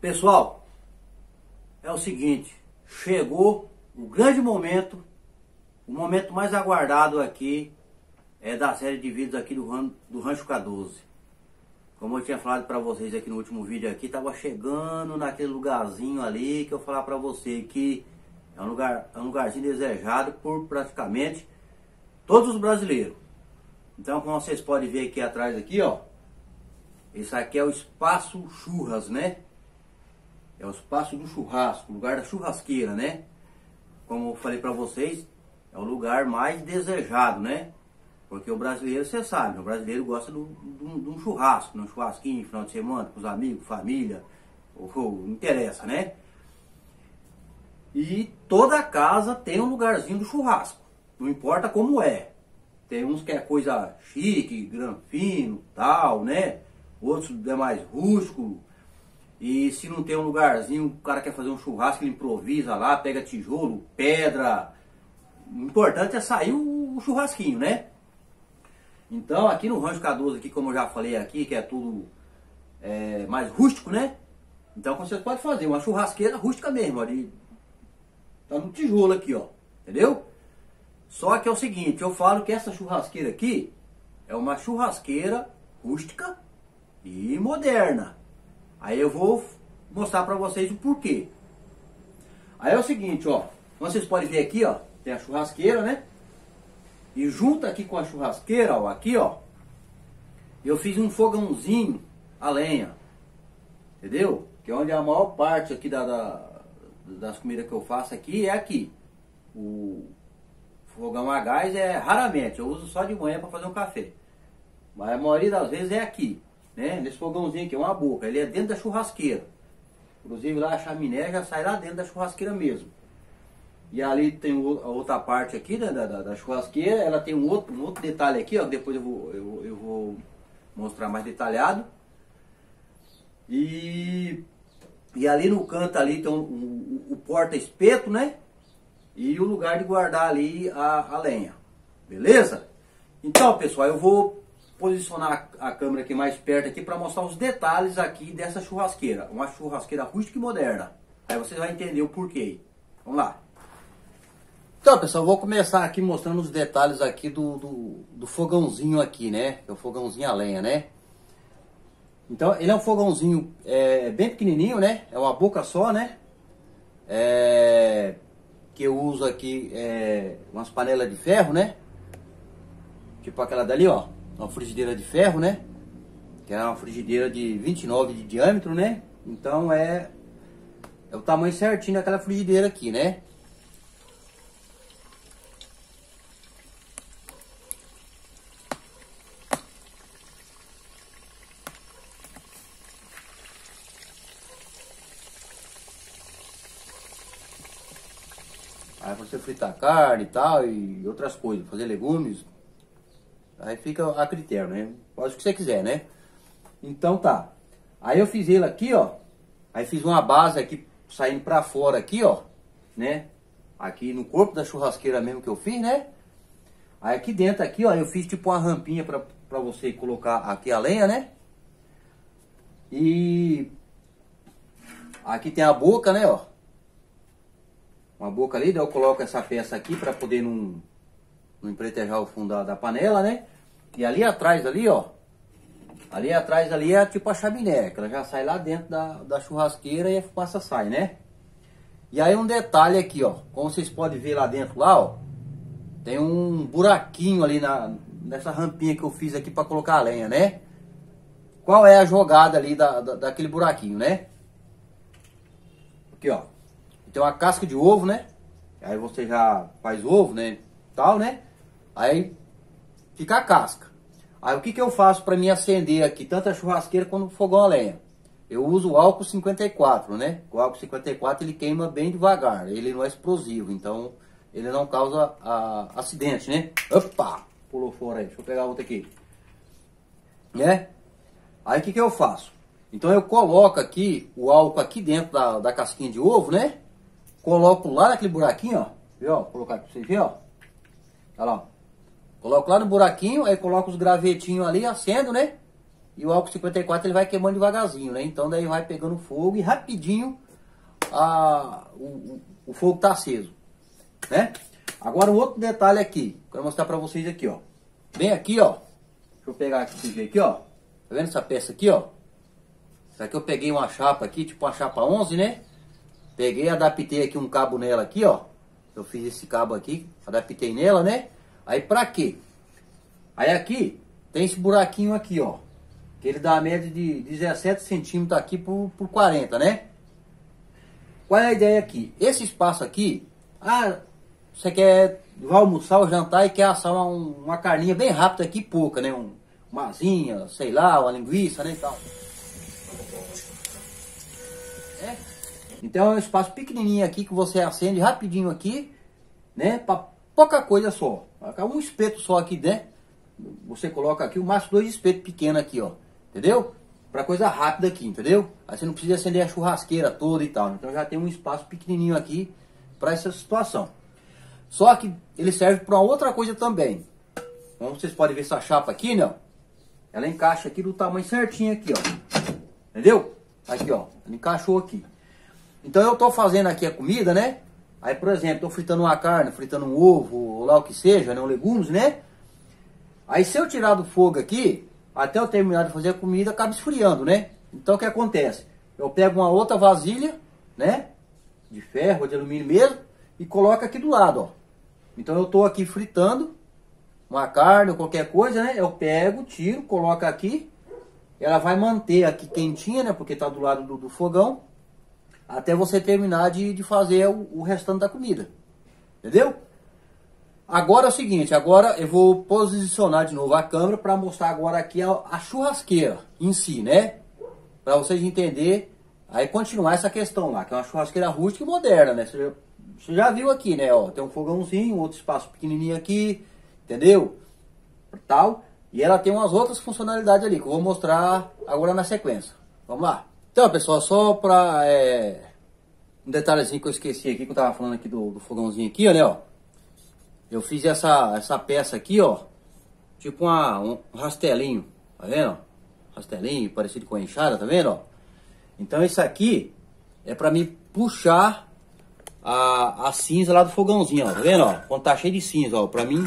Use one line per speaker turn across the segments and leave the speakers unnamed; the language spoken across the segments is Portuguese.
Pessoal, é o seguinte, chegou o grande momento, o momento mais aguardado aqui é da série de vídeos aqui do, do Rancho K12. Como eu tinha falado para vocês aqui no último vídeo aqui, tava chegando naquele lugarzinho ali que eu falar para você que é um lugar, é um lugarzinho desejado por praticamente todos os brasileiros. Então, como vocês podem ver aqui atrás aqui, ó, esse aqui é o espaço churras, né? É o espaço do churrasco, lugar da churrasqueira, né? Como eu falei para vocês, é o lugar mais desejado, né? Porque o brasileiro, você sabe, o brasileiro gosta de um churrasco, de um churrasquinho, final de semana, com os amigos, família, ou, ou, interessa, né? E toda casa tem um lugarzinho do churrasco, não importa como é. Tem uns que é coisa chique, granfino, tal, né? Outros é mais rústico, e se não tem um lugarzinho, o cara quer fazer um churrasco, ele improvisa lá, pega tijolo, pedra. O importante é sair o, churrasquinho, né? Então aqui no Rancho K12, aqui, como eu já falei aqui, que é tudo é, mais rústico, né? Então você pode fazer uma churrasqueira rústica mesmo, ali. Tá no tijolo aqui, ó. Entendeu? Só que é o seguinte, eu falo que essa churrasqueira aqui é uma churrasqueira rústica e moderna. Aí eu vou mostrar para vocês o porquê. Aí é o seguinte, ó. Vocês podem ver aqui, ó. Tem a churrasqueira, né? E junto aqui com a churrasqueira, ó. Aqui, ó. Eu fiz um fogãozinho a lenha. Entendeu? Que é onde a maior parte aqui da, da das comidas que eu faço aqui é aqui. O fogão a gás é raramente. Eu uso só de manhã para fazer um café. Mas a maioria das vezes é aqui né? Nesse fogãozinho aqui, é uma boca, ele é dentro da churrasqueira. Inclusive lá a chaminé já sai lá dentro da churrasqueira mesmo. E ali tem a outra parte aqui da, da, da churrasqueira, ela tem um outro, um outro detalhe aqui, ó, depois eu vou, eu, eu vou mostrar mais detalhado. E, e ali no canto ali tem o um, porta-espeto, né? E o lugar de guardar ali a, a lenha. Beleza? Então, pessoal, eu vou posicionar a câmera aqui mais perto aqui para mostrar os detalhes aqui dessa churrasqueira. Uma churrasqueira rústica e moderna. Aí você vai entender o porquê. Vamos lá. Então, pessoal, vou começar aqui mostrando os detalhes aqui do, do, do fogãozinho aqui, né? É o fogãozinho a lenha, né? Então, ele é um fogãozinho é, bem pequenininho, né? É uma boca só, né? É, que eu uso aqui é, umas panelas de ferro, né? Tipo aquela dali, ó uma frigideira de ferro, né? Que é uma frigideira de 29 de diâmetro, né? Então é, é o tamanho certinho daquela frigideira aqui, né? Aí você fritar carne e tal, e outras coisas, fazer legumes, Aí fica a critério, né? Pode o que você quiser, né? Então tá. Aí eu fiz ele aqui, ó. Aí fiz uma base aqui saindo pra fora aqui, ó. Né? Aqui no corpo da churrasqueira mesmo que eu fiz, né? Aí aqui dentro aqui, ó, eu fiz tipo uma rampinha pra, pra você colocar aqui a lenha, né? E aqui tem a boca, né, ó. Uma boca ali, daí eu coloco essa peça aqui pra poder não no empretejar o fundo da, da, panela, né? E ali atrás, ali, ó. Ali atrás, ali é tipo a chaminé, que ela já sai lá dentro da, da churrasqueira e a fumaça sai, né? E aí um detalhe aqui, ó. Como vocês podem ver lá dentro, lá, ó. Tem um buraquinho ali na, nessa rampinha que eu fiz aqui para colocar a lenha, né? Qual é a jogada ali da, da, daquele buraquinho, né? Aqui, ó. Tem uma casca de ovo, né? Aí você já faz ovo, né? Tal, né? Aí fica a casca. Aí o que, que eu faço para me acender aqui, tanto a churrasqueira quanto o fogão a lenha? Eu uso o álcool 54, né? O álcool 54 ele queima bem devagar, ele não é explosivo, então ele não causa a, acidente, né? Opa! Pulou fora aí, deixa eu pegar outra aqui. Né? Aí o que, que eu faço? Então eu coloco aqui o álcool aqui dentro da, da casquinha de ovo, né? Coloco lá naquele buraquinho, ó. Viu? Vou colocar aqui pra vocês verem, ó. Olha lá, Coloco lá no buraquinho, aí coloco os gravetinhos ali, acendo, né? e o álcool 54 ele vai queimando devagarzinho, né? Então daí vai pegando fogo e rapidinho a, o, o fogo tá aceso, né? Agora um outro detalhe aqui, quero mostrar pra vocês aqui, ó. Bem aqui, ó. Deixa eu pegar aqui vocês verem aqui, ó. Tá vendo essa peça aqui, ó? Isso aqui eu peguei uma chapa aqui, tipo uma chapa 11, né? Peguei, adaptei aqui um cabo nela aqui, ó. Eu fiz esse cabo aqui, adaptei nela, né? Aí pra quê? Aí aqui tem esse buraquinho aqui, ó. Que ele dá a média de 17 centímetros aqui por, por 40, né? Qual é a ideia aqui? Esse espaço aqui, ah, você quer vai almoçar ou jantar e quer assar uma, uma carninha bem rápida aqui, pouca, né? Um, uma asinha, sei lá, uma linguiça, né, e tal. É. Então é um espaço pequenininho aqui que você acende rapidinho aqui, né? Pra pouca coisa só. Um espeto só aqui dentro. Você coloca aqui o máximo dois espetos pequenos aqui, ó. Entendeu? Pra coisa rápida aqui, entendeu? Aí você não precisa acender a churrasqueira toda e tal. Então já tem um espaço pequenininho aqui para essa situação. Só que ele serve para outra coisa também. Como vocês podem ver essa chapa aqui, né? Ela encaixa aqui do tamanho certinho aqui, ó. Entendeu? Aqui, ó. Ela encaixou aqui. Então eu tô fazendo aqui a comida, né? Aí, por exemplo, tô fritando uma carne, fritando um ovo, ou lá o que seja, né? Um legumes, né? Aí se eu tirar do fogo aqui, até eu terminar de fazer a comida, acaba esfriando, né? Então o que acontece? Eu pego uma outra vasilha, né? De ferro, de alumínio mesmo, e coloco aqui do lado, ó. Então eu tô aqui fritando uma carne ou qualquer coisa, né? Eu pego, tiro, coloco aqui. Ela vai manter aqui quentinha, né? Porque tá do lado do, do fogão. Até você terminar de, de fazer o, o restante da comida. Entendeu? Agora é o seguinte, agora eu vou posicionar de novo a câmera para mostrar agora aqui a, a, churrasqueira em si, né? Para vocês entenderem, aí continuar essa questão lá, que é uma churrasqueira rústica e moderna, né? Você já, você já viu aqui, né? Ó, tem um fogãozinho, outro espaço pequenininho aqui, entendeu? Tal. E ela tem umas outras funcionalidades ali, que eu vou mostrar agora na sequência. Vamos lá. Então, pessoal, só para é, um detalhezinho que eu esqueci aqui, que eu tava falando aqui do, do fogãozinho aqui, né, ó. Eu fiz essa, essa peça aqui, ó, tipo uma, um rastelinho, tá vendo? Rastelinho, parecido com a enxada, tá vendo, ó? Então isso aqui é para me puxar a, a cinza lá do fogãozinho, ó, tá vendo, ó? Quando tá cheio de cinza, ó, pra mim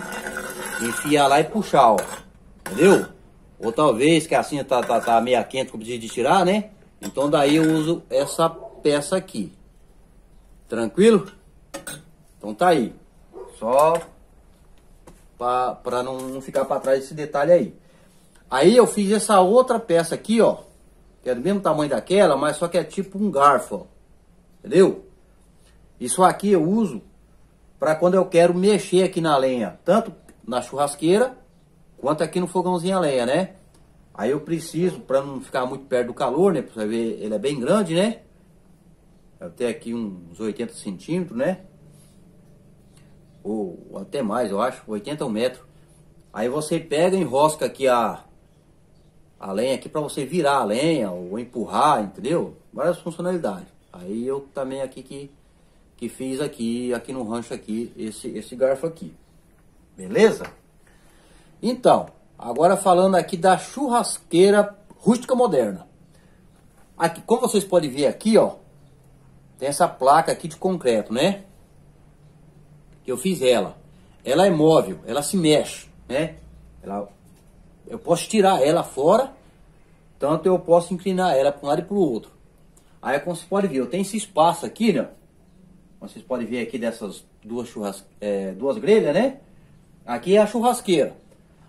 enfiar lá e puxar, ó, entendeu? Ou talvez que a cinza tá, tá, tá meia quente que eu preciso de tirar, né? Então daí eu uso essa peça aqui. Tranquilo? Então tá aí. Só para não ficar para trás esse detalhe aí. Aí eu fiz essa outra peça aqui, ó. Que é do mesmo tamanho daquela, mas só que é tipo um garfo, ó. Entendeu? Isso aqui eu uso para quando eu quero mexer aqui na lenha. Tanto na churrasqueira, quanto aqui no fogãozinho a lenha, né? Aí eu preciso, para não ficar muito perto do calor, né? Pra você ver, ele é bem grande, né? Até aqui uns 80 centímetros, né? Ou até mais, eu acho, 80 metros. Aí você pega e enrosca aqui a, a lenha aqui para você virar a lenha ou empurrar, entendeu? Várias funcionalidades. Aí eu também aqui que, que fiz aqui, aqui no rancho aqui, esse, esse garfo aqui. Beleza? Então, Agora falando aqui da churrasqueira rústica moderna. Aqui, como vocês podem ver aqui, ó, tem essa placa aqui de concreto, né? Que eu fiz ela. Ela é móvel, ela se mexe, né? Ela, eu posso tirar ela fora, tanto eu posso inclinar ela para um lado e para o outro. Aí como vocês podem ver, eu tenho esse espaço aqui, né? Vocês podem ver aqui dessas duas, churras, é, duas grelhas, né? Aqui é a churrasqueira.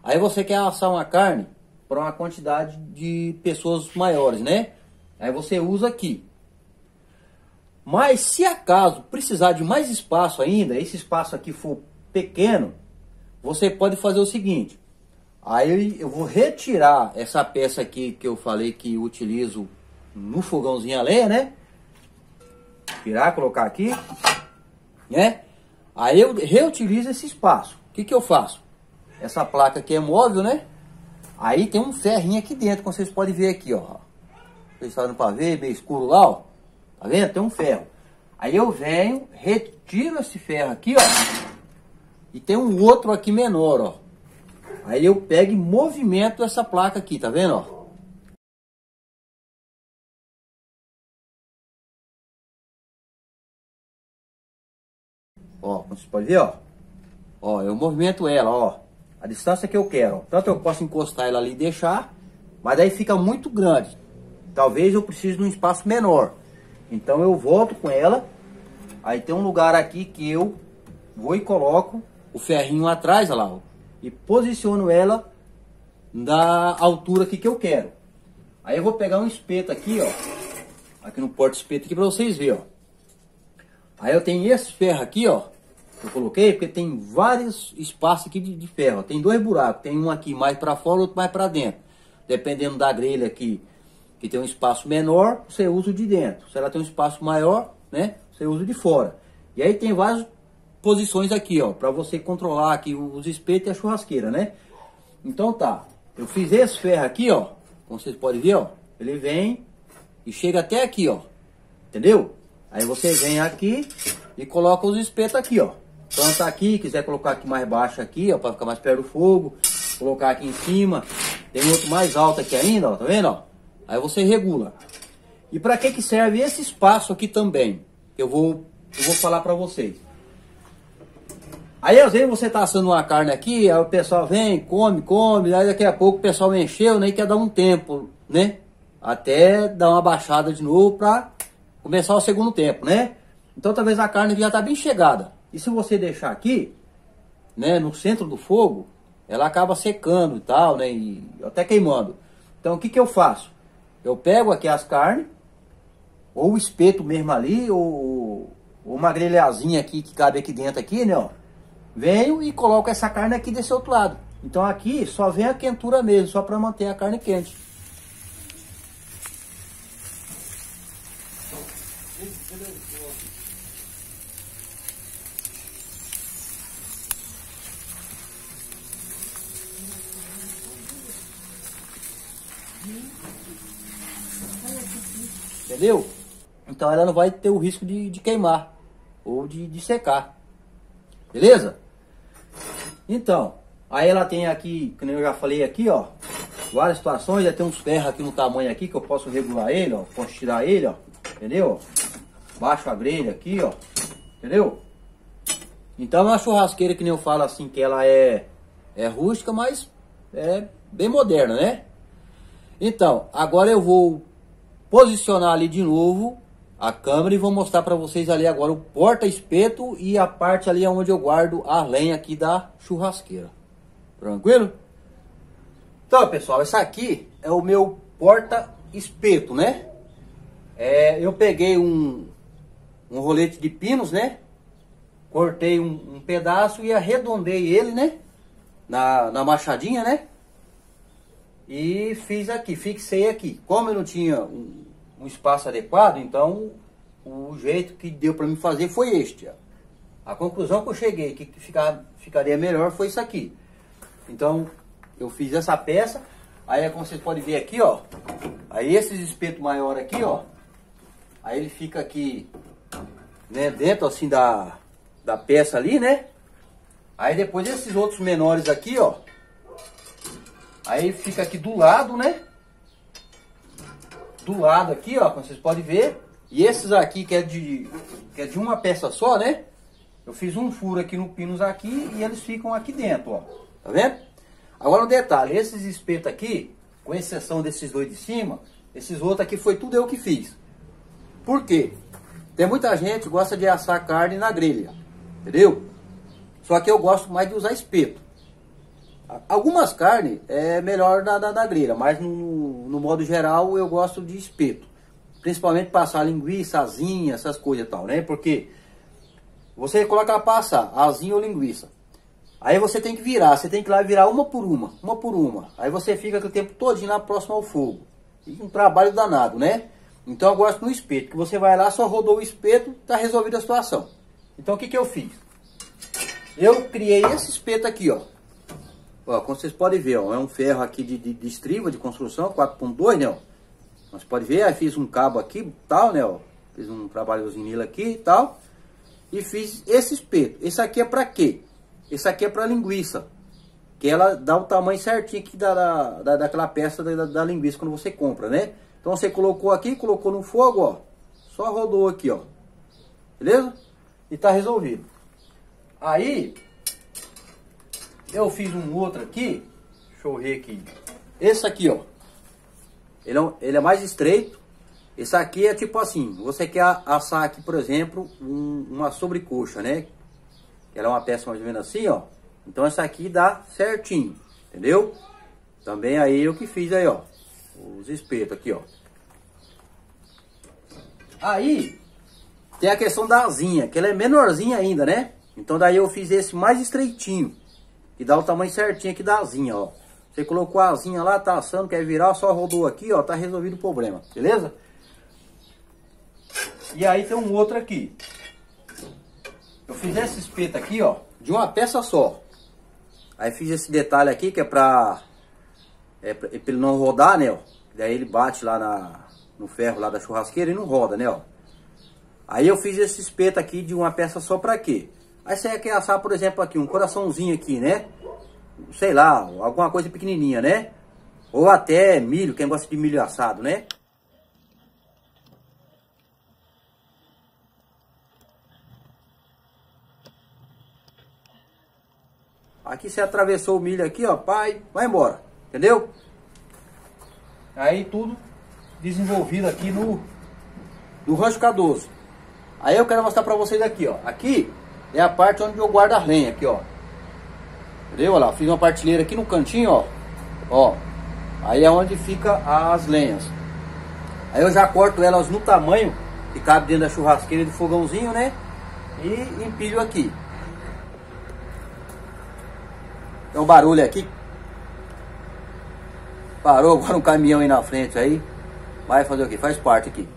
Aí você quer assar uma carne para uma quantidade de pessoas maiores, né? Aí você usa aqui. Mas se acaso precisar de mais espaço ainda, esse espaço aqui for pequeno, você pode fazer o seguinte. Aí eu vou retirar essa peça aqui que eu falei que utilizo no fogãozinho a lenha, né? Tirar, colocar aqui, né? Aí eu reutilizo esse espaço. O que, que eu faço? Essa placa aqui é móvel, né? Aí tem um ferrinho aqui dentro, como vocês podem ver aqui, ó. Vocês estão para ver, meio escuro lá, ó. Tá vendo? Tem um ferro. Aí eu venho, retiro esse ferro aqui, ó. E tem um outro aqui menor, ó. Aí eu pego e movimento essa placa aqui, tá vendo, ó? Ó, como vocês podem ver, ó. Ó, eu movimento ela, ó. A distância que eu quero. Tanto eu posso encostar ela ali e deixar, mas daí fica muito grande. Talvez eu precise de um espaço menor. Então eu volto com ela. Aí tem um lugar aqui que eu vou e coloco o ferrinho atrás, olha lá, ó, e posiciono ela da altura aqui que eu quero. Aí eu vou pegar um espeto aqui, ó, aqui no porta-espeto aqui para vocês verem, ó. Aí eu tenho esse ferro aqui, ó, eu coloquei porque tem vários espaços aqui de, de ferro. Tem dois buracos, tem um aqui mais para fora, outro mais para dentro. Dependendo da grelha aqui, que tem um espaço menor, você usa o de dentro. Se ela tem um espaço maior, né, você usa o de fora. E aí tem várias posições aqui, ó, para você controlar aqui os espetos e a churrasqueira, né? Então tá, eu fiz esse ferro aqui, ó, como vocês podem ver, ó, ele vem e chega até aqui, ó, entendeu? Aí você vem aqui e coloca os espetos aqui, ó. Planta aqui, quiser colocar aqui mais baixo aqui, ó, para ficar mais perto do fogo, colocar aqui em cima. Tem outro mais alto aqui ainda, ó, tá vendo, ó? Aí você regula. E para que que serve esse espaço aqui também? Eu vou eu vou falar para vocês. Aí às vezes você tá assando uma carne aqui, aí o pessoal vem, come, come, aí daqui a pouco o pessoal encheu, nem né, quer dar um tempo, né? Até dar uma baixada de novo para começar o segundo tempo, né? Então talvez a carne já tá bem chegada. E se você deixar aqui, né, no centro do fogo, ela acaba secando e tal, né, e até queimando. Então o que que eu faço? Eu pego aqui as carnes, ou o espeto mesmo ali, ou, ou uma grelhazinha aqui que cabe aqui dentro aqui, né, ó venho e coloco essa carne aqui desse outro lado. Então aqui só vem a quentura mesmo, só para manter a carne quente. Entendeu? Então ela não vai ter o risco de, de queimar ou de, de secar. Beleza? Então, aí ela tem aqui, como eu já falei aqui, ó, várias situações, já tem uns ferros aqui no tamanho aqui que eu posso regular ele, ó, posso tirar ele, ó, entendeu? Baixo a grelha aqui, ó, entendeu? Então é uma churrasqueira que nem eu falo assim, que ela é, é rústica, mas é bem moderna, né? Então, agora eu vou posicionar ali de novo a câmera e vou mostrar para vocês ali agora o porta-espeto e a parte ali onde eu guardo a lenha aqui da churrasqueira. Tranquilo? Então, pessoal, esse aqui é o meu porta-espeto, né? É, eu peguei um, um rolete de pinos, né? Cortei um, um pedaço e arredondei ele, né? Na, na machadinha, né? E fiz aqui, fixei aqui. Como eu não tinha um, um espaço adequado, então o jeito que deu para mim fazer foi este. Ó. A conclusão que eu cheguei que ficar, ficaria melhor foi isso aqui. Então eu fiz essa peça, aí como vocês podem ver aqui, ó, aí esses espetos maior aqui, ó, aí ele fica aqui, né, dentro assim da, da peça ali, né? Aí depois esses outros menores aqui, ó, aí fica aqui do lado, né? Do lado aqui, ó, como vocês podem ver. E esses aqui que é de, que é de uma peça só, né? Eu fiz um furo aqui no pinos aqui e eles ficam aqui dentro, ó. Tá vendo? Agora um detalhe, esses espetos aqui, com exceção desses dois de cima, esses outros aqui foi tudo eu que fiz. Por quê? Tem muita gente que gosta de assar carne na grelha, entendeu? Só que eu gosto mais de usar espeto. Algumas carnes é melhor na, na, na grelha, mas no, no modo geral eu gosto de espeto. Principalmente passar linguiça, asinha, essas coisas e tal, né? Porque você coloca para passar asinha ou linguiça. Aí você tem que virar, você tem que ir lá virar uma por uma, uma por uma. Aí você fica o tempo todinho lá próximo ao fogo. E um trabalho danado, né? Então eu gosto no espeto, que você vai lá, só rodou o espeto, tá resolvida a situação. Então o que que eu fiz? Eu criei esse espeto aqui, ó. Ó, como vocês podem ver, ó, é um ferro aqui de, de, de de construção, 4.2, né, ó. Você pode ver, aí fiz um cabo aqui, tal, né, ó. Fiz um trabalhozinho nele aqui e tal. E fiz esse espeto. Esse aqui é pra quê? Esse aqui é pra linguiça. Que ela dá o tamanho certinho aqui da, da, daquela peça da, da linguiça quando você compra, né? Então você colocou aqui, colocou no fogo, ó. Só rodou aqui, ó. Beleza? E tá resolvido. Aí, eu fiz um outro aqui. Deixa eu ver aqui. Esse aqui, ó. Ele é, ele é mais estreito. Esse aqui é tipo assim, você quer assar aqui, por exemplo, um, uma sobrecoxa, né? Ela é uma peça mais ou menos assim, ó. Então essa aqui dá certinho, entendeu? Também aí eu que fiz aí, ó. Os espetos aqui, ó. Aí, tem a questão da asinha, que ela é menorzinha ainda, né? Então daí eu fiz esse mais estreitinho. Que dá o tamanho certinho aqui da asinha, ó. Você colocou a asinha lá, tá assando, quer virar, só rodou aqui, ó. Tá resolvido o problema, beleza? E aí tem um outro aqui. Eu fiz esse espeto aqui, ó, de uma peça só. Aí fiz esse detalhe aqui que é pra, é pra, é pra ele não rodar, né, ó. Daí ele bate lá na, no ferro lá da churrasqueira e não roda, né, ó. Aí eu fiz esse espeto aqui de uma peça só pra quê? Aí você quer assar, por exemplo, aqui um coraçãozinho aqui, né? Sei lá, alguma coisa pequenininha, né? Ou até milho, quem gosta de milho assado, né? Aqui você atravessou o milho aqui, ó, pai, vai embora, entendeu? Aí tudo desenvolvido aqui no, no rancho K12. Aí eu quero mostrar pra vocês aqui, ó. Aqui é a parte onde eu guardo a lenha, aqui, ó. Entendeu? Olha lá, fiz uma partilheira aqui no cantinho, ó. Ó. Aí é onde fica as lenhas. Aí eu já corto elas no tamanho que cabe dentro da churrasqueira do fogãozinho, né? E empilho aqui. Tem um barulho aqui. Parou agora um caminhão aí na frente aí. Vai fazer o que? Faz parte aqui.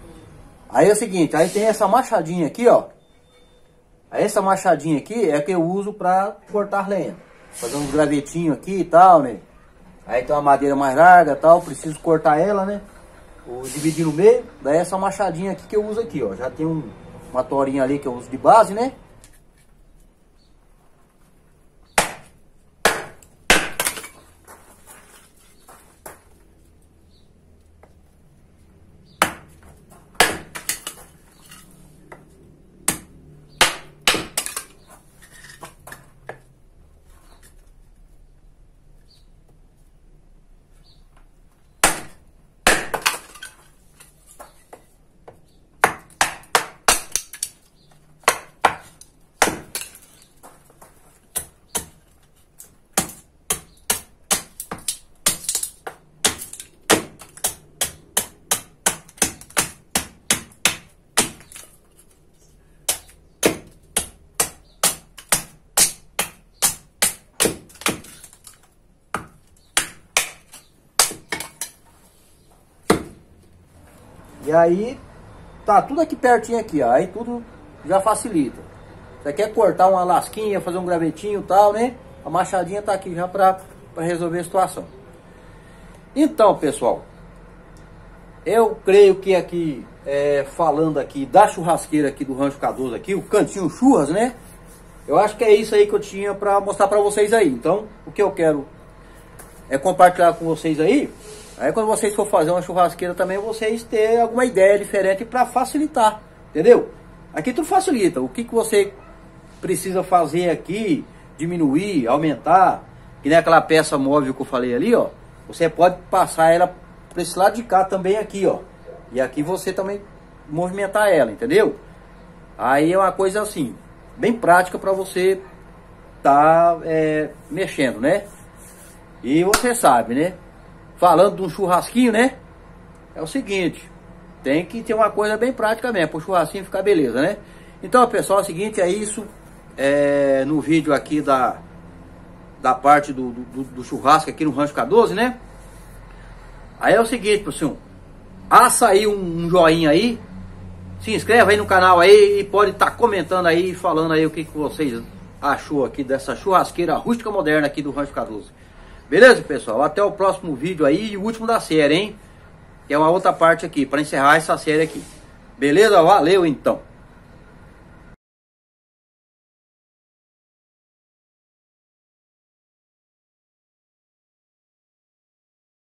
Aí é o seguinte, aí tem essa machadinha aqui, ó. Essa machadinha aqui é que eu uso pra cortar lenha. Fazer uns gravetinhos aqui e tal, né? Aí tem uma madeira mais larga e tal, preciso cortar ela, né? Vou dividir no meio. Daí essa machadinha aqui que eu uso aqui, ó. Já tem um, uma torinha ali que eu uso de base, né? E aí, tá tudo aqui pertinho aqui, ó. Aí tudo já facilita. Você quer cortar uma lasquinha, fazer um gravetinho e tal, né? A machadinha tá aqui já pra, pra resolver a situação. Então, pessoal, eu creio que aqui, é, falando aqui da churrasqueira aqui do Rancho Cardoso aqui, o Cantinho Churras, né? Eu acho que é isso aí que eu tinha pra mostrar pra vocês aí. Então, o que eu quero é compartilhar com vocês aí Aí quando vocês for fazer uma churrasqueira também, vocês ter alguma ideia diferente para facilitar, entendeu? Aqui tudo facilita. O que, que você precisa fazer aqui, diminuir, aumentar, que nem aquela peça móvel que eu falei ali, ó. Você pode passar ela para esse lado de cá também aqui, ó. E aqui você também movimentar ela, entendeu? Aí é uma coisa assim, bem prática para você tá é, mexendo, né? E você sabe, né? Falando de um churrasquinho, né? É o seguinte, tem que ter uma coisa bem prática mesmo, para o churrasquinho ficar beleza, né? Então, pessoal, é o seguinte, é isso. É, no vídeo aqui da, da parte do, do, do churrasco aqui no Rancho K12, né? Aí é o seguinte, pessoal. Assa aí um, um joinha aí. Se inscreve aí no canal aí e pode estar tá comentando aí, falando aí o que, que vocês achou aqui dessa churrasqueira rústica moderna aqui do Rancho K12. Beleza, pessoal? Até o próximo vídeo aí e o último da série, hein? Que é uma outra parte aqui, para encerrar essa série aqui. Beleza? Valeu, então.